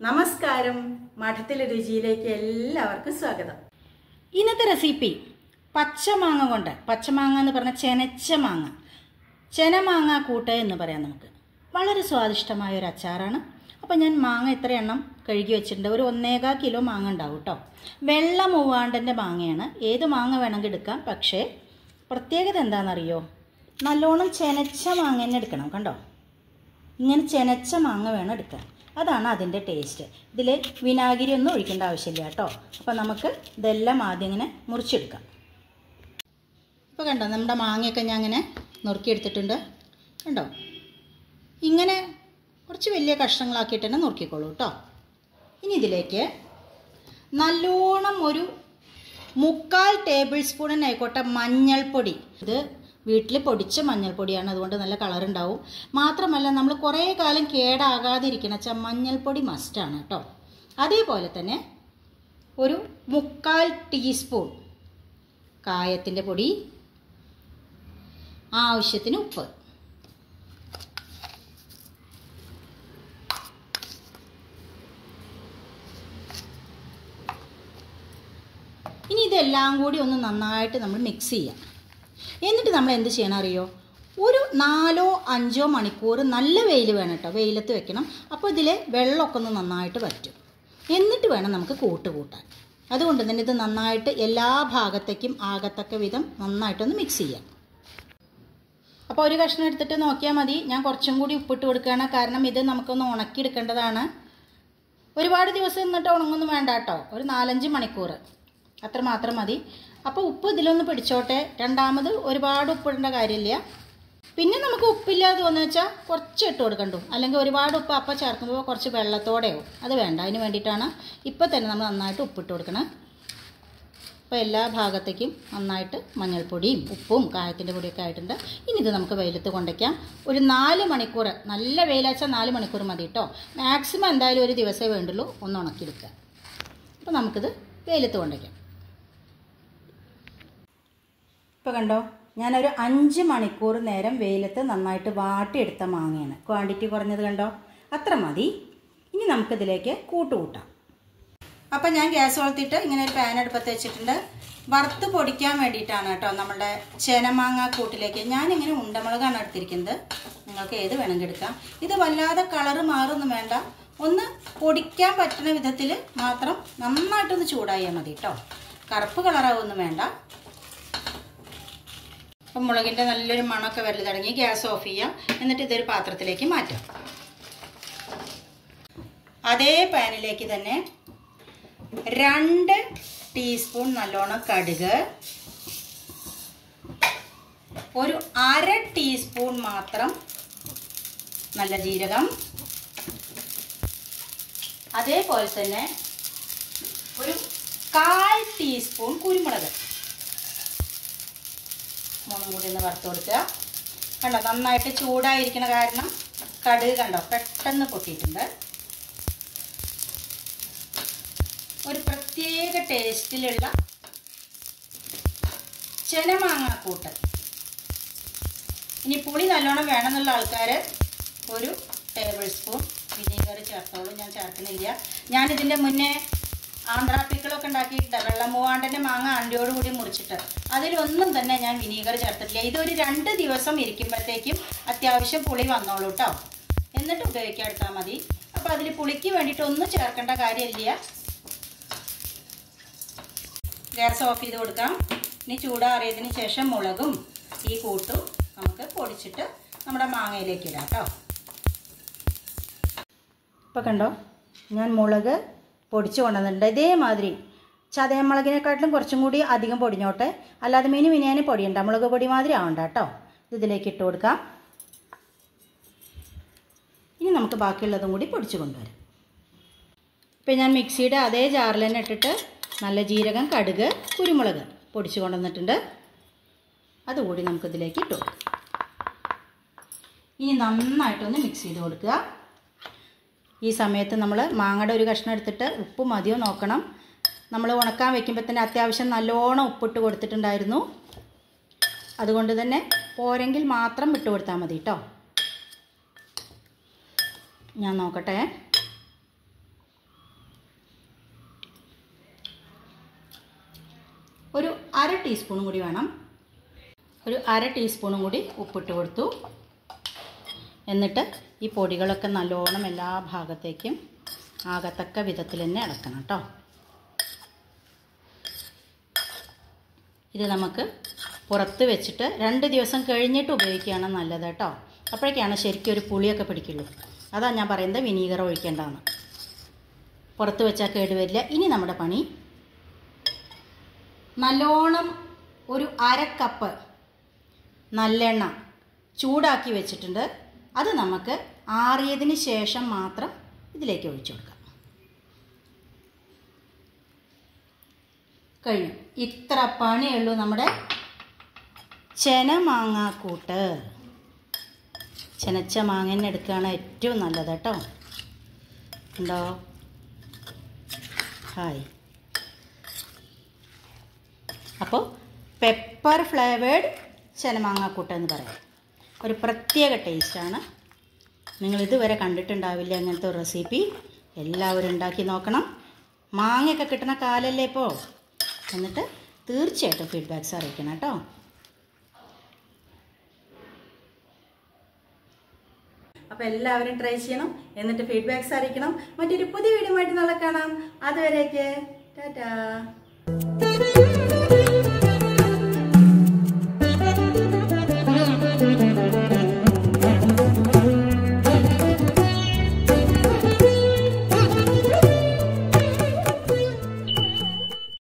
നമസ്കാരം. മഠത്തിലെ രുചിയിലേക്ക് എല്ലാവർക്കും സ്വാഗതം. ഇന്നത്തെ റെസിപ്പി പച്ചമാങ്ങ കൊണ്ട് പച്ചമാങ്ങ എന്ന് പറഞ്ഞ ചെനച്ച മാങ്ങ. ചെനമാങ്ങ കൂട്ട എന്ന് പറയാം നമുക്ക്. വളരെ സ്വാദിഷ്ടമായ ഒരു അച്ചാറാണ്. അപ്പോൾ ഞാൻ മാങ്ങ ഇത്ര എണ്ണം കഴുകി വെച്ചിട്ടുണ്ട്? ഒരു ഒന്നേകാൽ കിലോ മാങ്ങ ഉണ്ടാവും കേട്ടോ വെള്ള മൂവാണ്ടന്റെ മാങ്ങയാണ്. ഏത് മാങ്ങ വേണമെങ്കിൽ എടുക്കാം. പക്ഷേ പ്രത്യേകത എന്താണെന്നറിയോ? നല്ലോണം ചെനച്ച മാങ്ങ തന്നെ എടുക്കണം കണ്ടോ? ഇങ്ങനെ ചെനച്ച മാങ്ങ വേണം എടുക്കാൻ. അതാണ് അതിന്റെ ടേസ്റ്റ് ഇതിൽ വിനാഗിരി ഒന്നും ഒഴിക്കേണ്ട ആവശ്യമില്ല കേട്ടോ. അപ്പോൾ നമുക്ക് ഇതെല്ലാം ആദ്യം ഇങ്ങനെ മുറിച്ചെടുക്കാം. ഇപ്പോൾ കണ്ടോ നമ്മുടെ മാങ്ങയൊക്കെ ഞാൻ അങ്ങനെ നുറുക്കിയെടുത്തിട്ടുണ്ട്. കണ്ടോ? ഇങ്ങനെ കുറച്ച് വലിയ കഷ്ണങ്ങളാക്കിയിട്ട് തന്നെ നുറുക്കിക്കോളൂ കേട്ടോ. ഇനി ഇതിലേക്ക് നല്ലോണം ഒരു മുക്കാൽ ടേബിൾ സ്പൂണിനായിക്കോട്ടെ മഞ്ഞൾപ്പൊടി. ഇത് വീട്ടിൽ പൊടിച്ച മഞ്ഞൾപ്പൊടിയാണ്. അതുകൊണ്ട് നല്ല കളർ ഉണ്ടാവും. മാത്രമല്ല നമ്മൾ കുറേ കാലം കേടാകാതിരിക്കണ വെച്ചാൽ മഞ്ഞൾപ്പൊടി മസ്റ്റാണ് കേട്ടോ. അതേപോലെ തന്നെ ഒരു മുക്കാൽ ടീസ്പൂൺ കായത്തിന്റെ പൊടി ആവശ്യത്തിന് ഉപ്പ്. ഇനി ഇതെല്ലാം കൂടി ഒന്ന് നന്നായിട്ട് നമ്മൾ മിക്സ് ചെയ്യാം. എന്നിട്ട് നമ്മൾ എന്ത് ചെയ്യണം അറിയോ? ഒരു നാലോ അഞ്ചോ മണിക്കൂർ നല്ല വെയിൽ വേണം കേട്ടോ. വെയിലത്ത് വെക്കണം. അപ്പോൾ ഇതിലെ വെള്ളമൊക്കെ ഒന്ന് നന്നായിട്ട് വറ്റും. എന്നിട്ട് വേണം നമുക്ക് കൂട്ട് കൂട്ടാൻ. അതുകൊണ്ട് തന്നെ ഇത് നന്നായിട്ട് എല്ലാ ഭാഗത്തേക്കും ആകത്തക്ക വിധം നന്നായിട്ടൊന്ന് മിക്സ് ചെയ്യാം. അപ്പോൾ ഒരു കഷ്ണം എടുത്തിട്ട് നോക്കിയാൽ മതി. ഞാൻ കുറച്ചും കൂടി ഉപ്പിട്ട് കൊടുക്കുകയാണ്. കാരണം ഇത് നമുക്കൊന്ന് ഉണക്കിയെടുക്കേണ്ടതാണ് ഒരുപാട് ദിവസം നിന്നിട്ട് ഉണങ്ങൊന്നും വേണ്ട കേട്ടോ. ഒരു നാലഞ്ച് മണിക്കൂർ. അത്രമാത്രം മതി. അപ്പോൾ ഉപ്പ് ഇതിലൊന്ന് പിടിച്ചോട്ടെ. രണ്ടാമത് ഒരുപാട് ഉപ്പിടേണ്ട കാര്യമില്ല. പിന്നെ നമുക്ക് ഉപ്പില്ലാതെ വന്നു വെച്ചാൽ കുറച്ച് ഇട്ട് കൊടുക്കണ്ടു. അല്ലെങ്കിൽ ഒരുപാട് ഉപ്പ് അപ്പം ചേർക്കുമ്പോൾ കുറച്ച് വെള്ളത്തോടെയോ അത് വേണ്ട. അതിന് വേണ്ടിയിട്ടാണ് ഇപ്പം തന്നെ നമ്മൾ നന്നായിട്ട് ഉപ്പിട്ട് കൊടുക്കണം. അപ്പോൾ എല്ലാ ഭാഗത്തേക്കും നന്നായിട്ട് മഞ്ഞൾപ്പൊടിയും ഉപ്പും കായത്തിന്റെ പൊടിയൊക്കെ ആയിട്ടുണ്ട്. ഇനി ഇത് നമുക്ക് വെയിലത്ത് കൊണ്ടയ്ക്കാം. ഒരു നാല് മണിക്കൂർ നല്ല വെയിലാച്ചാൽ നാല് മണിക്കൂർ മതി കേട്ടോ മാക്സിമം എന്തായാലും ഒരു ദിവസമേ വേണ്ടുള്ളൂ. ഒന്ന് ഉണക്കിയെടുക്കുക. അപ്പോൾ നമുക്കിത് വെയിലത്ത് കൊണ്ടയ്ക്കാം. ഇപ്പോൾ കണ്ടോ? ഞാനൊരു അഞ്ച് മണിക്കൂർ നേരം വെയിലത്ത് നന്നായിട്ട് വാട്ടിയെടുത്ത മാങ്ങയാണ്. ക്വാണ്ടിറ്റി കുറഞ്ഞത് കണ്ടോ? അത്ര മതി. ഇനി നമുക്കിതിലേക്ക് കൂട്ടുകൂട്ടാം. അപ്പം ഞാൻ ഗ്യാസ് വളർത്തിയിട്ട് ഇങ്ങനെ ഒരു പാൻ അടുപ്പത്ത് വെച്ചിട്ടുണ്ട്. വറുത്ത് പൊടിക്കാൻ വേണ്ടിയിട്ടാണ് കേട്ടോ നമ്മുടെ ചേനമാങ്ങ കൂട്ടിലേക്ക്. ഞാനിങ്ങനെ ഉണ്ടമുളകാണ് എടുത്തിരിക്കുന്നത്. നിങ്ങൾക്ക് ഏത് വേണമെങ്കിൽ എടുക്കാം. ഇത് വല്ലാതെ കളറ് മാറൊന്നും വേണ്ട. ഒന്ന് പൊടിക്കാൻ പറ്റുന്ന വിധത്തിൽ മാത്രം നന്നായിട്ടൊന്ന് ചൂടായാൽ മതി കേട്ടോ. കറുപ്പ് കളറാവൊന്നും വേണ്ട. അപ്പം മുളകിന്റെ നല്ലൊരു മണമൊക്കെ വരൽ തുടങ്ങി. ഗ്യാസ് ഓഫ് ചെയ്യാം. എന്നിട്ട് ഇതൊരു പാത്രത്തിലേക്ക് മാറ്റാം. അതേ പാനിലേക്ക് തന്നെ രണ്ട് ടീസ്പൂൺ നല്ലോണം കടുക് ഒരു അര ടീസ്പൂൺ മാത്രം നല്ല ജീരകം അതേപോലെ തന്നെ ഒരു കാൽ ടീസ്പൂൺ കുരുമുളക്. കൂടി ഒന്ന് വറുത്ത് കൊടുക്കുക കണ്ടോ നന്നായിട്ട് ചൂടായിരിക്കണ കാരണം കടുക് കണ്ടോ പെട്ടെന്ന് പൊട്ടിയിട്ടുണ്ട്. ഒരു പ്രത്യേക ടേസ്റ്റിലുള്ള ചെനമാങ്ങാക്കൂട്ട് ഇനി പുളി നല്ലോണം വേണമെന്നുള്ള ആൾക്കാർ ഒരു ടേബിൾ സ്പൂൺ വിനീഗർ ചേർത്തോളൂ. ഞാൻ ചേർക്കുന്നില്ല. ഞാനിതിന്റെ മുന്നേ ആന്ധ്രാപ്പിക്കളൊക്കെ ഉണ്ടാക്കിയിട്ടുണ്ട്. വെള്ളമൂവാണ്ടന്റെ മാങ്ങ അണ്ടിയോടുകൂടി മുറിച്ചിട്ട്. അതിലൊന്നും തന്നെ ഞാൻ വിനീഗർ ചേർത്തിട്ടില്ല. ഇതൊരു രണ്ട് ദിവസം ഇരിക്കുമ്പോഴത്തേക്കും അത്യാവശ്യം പുളി വന്നോളൂ കേട്ടോ എന്നിട്ട് ഉപയോഗിക്കാൻ എടുത്താൽ മതി. അപ്പോൾ അതിൽ പുളിക്ക് വേണ്ടിയിട്ട് ഒന്നും ചേർക്കേണ്ട കാര്യമില്ല. ഗ്യാസ് ഓഫ് ചെയ്ത് കൊടുക്കാം. ഇനി ചൂടാറിയതിന് ശേഷം മുളകും ഈ കൂട്ടും നമുക്ക് പൊടിച്ചിട്ട് നമ്മുടെ മാങ്ങയിലേക്ക് ഇടാം കേട്ടോ ഇപ്പോൾ കണ്ടോ? ഞാൻ മുളക് പൊടിച്ച് കൊണ്ടുവന്നിട്ടുണ്ട്. ഇതേമാതിരി ചതയമുളകിനെക്കാട്ടിലും കുറച്ചും കൂടി അധികം പൊടിഞ്ഞോട്ടെ. അല്ലാതെ മിനി മിനിയാനും പൊടിയുണ്ട്. മുളക് പൊടി മാതിരി ആവണ്ട കേട്ടോ. ഇത് ഇതിലേക്ക് ഇട്ട് കൊടുക്കാം. ഇനി നമുക്ക് ബാക്കിയുള്ളതും കൂടി പൊടിച്ച് കൊണ്ടുവരാം. ഇപ്പം ഞാൻ മിക്സിയുടെ അതേ ജാറിൽ തന്നെ ഇട്ടിട്ട് നല്ല ജീരകം കടുക് കുരുമുളക് പൊടിച്ച് കൊണ്ടുവന്നിട്ടുണ്ട്. അതുകൂടി നമുക്കിതിലേക്ക് ഇട്ട് കൊടുക്കാം. ഇനി നന്നായിട്ടൊന്ന് മിക്സ് ചെയ്ത് കൊടുക്കുക. ഈ സമയത്ത് നമ്മൾ മാങ്ങയുടെ ഒരു കഷ്ണം എടുത്തിട്ട് ഉപ്പ് മതിയോ നോക്കണം. നമ്മൾ ഉണക്കാൻ വെക്കുമ്പോൾ തന്നെ അത്യാവശ്യം നല്ലോണം ഉപ്പിട്ട് കൊടുത്തിട്ടുണ്ടായിരുന്നു. അതുകൊണ്ട് തന്നെ പോരെങ്കിൽ മാത്രം വിട്ട് കൊടുത്താൽ മതി കേട്ടോ ഞാൻ നോക്കട്ടെ. ഒരു അര ടീസ്പൂണും കൂടി വേണം. ഒരു അര ടീസ്പൂണും കൂടി ഉപ്പിട്ട് കൊടുത്തു. എന്നിട്ട് ഈ പൊടികളൊക്കെ നല്ലോണം എല്ലാ ഭാഗത്തേക്കും ആകത്തക്ക വിധത്തിൽ തന്നെ ഇളക്കണം കേട്ടോ ഇത് നമുക്ക് പുറത്ത് വെച്ചിട്ട് രണ്ട് ദിവസം കഴിഞ്ഞിട്ട് ഉപയോഗിക്കുകയാണ് നല്ലത് കേട്ടോ അപ്പോഴേക്കാണ് ശരിക്കും ഒരു പുളിയൊക്കെ പിടിക്കുള്ളൂ. അതാണ് ഞാൻ പറയുന്നത് വിനീഗർ ഒഴിക്കേണ്ടതാണ്. പുറത്ത് വെച്ചാൽ കേടുവരില്ല ഇനി നമ്മുടെ പണി. നല്ലോണം ഒരു അര കപ്പ് നല്ലെണ്ണ ചൂടാക്കി വെച്ചിട്ടുണ്ട്. അത് നമുക്ക് ആറിയതിന് ശേഷം മാത്രം ഇതിലേക്ക് ഒഴിച്ചു കൊടുക്കാം. കഴിഞ്ഞു. ഇത്ര പണിയുള്ളൂ നമ്മുടെ ചെന മാങ്ങാക്കൂട്ട് ചെനച്ച മാങ്ങന്നെ എടുക്കുകയാണ് ഏറ്റവും നല്ലത് കേട്ടോ. ഉണ്ടോ? ഹായ്. അപ്പോൾ പെപ്പർ ഫ്ലേവേഡ് ചെനമാങ്ങാക്കൂട്ട് എന്ന് പറയാം. ഒരു പ്രത്യേക ടേസ്റ്റാണ്. നിങ്ങൾ ഇതുവരെ കണ്ടിട്ടുണ്ടാവില്ല അങ്ങനത്തെ ഒരു റെസിപ്പി. എല്ലാവരും ഉണ്ടാക്കി നോക്കണം. മാങ്ങയൊക്കെ കിട്ടുന്ന കാലല്ലേ ഇപ്പോൾ എന്നിട്ട് തീർച്ചയായിട്ടും ഫീഡ്ബാക്ക്സ് അറിയിക്കണം കേട്ടോ. അപ്പോൾ എല്ലാവരും ട്രൈ ചെയ്യണം. എന്നിട്ട് ഫീഡ്ബാക്ക്സ് അറിയിക്കണം. മറ്റൊരു പുതിയ വീഡിയോ ആയിട്ട് നാളെ കാണാം. അതുവരേക്ക് ടാറ്റാ.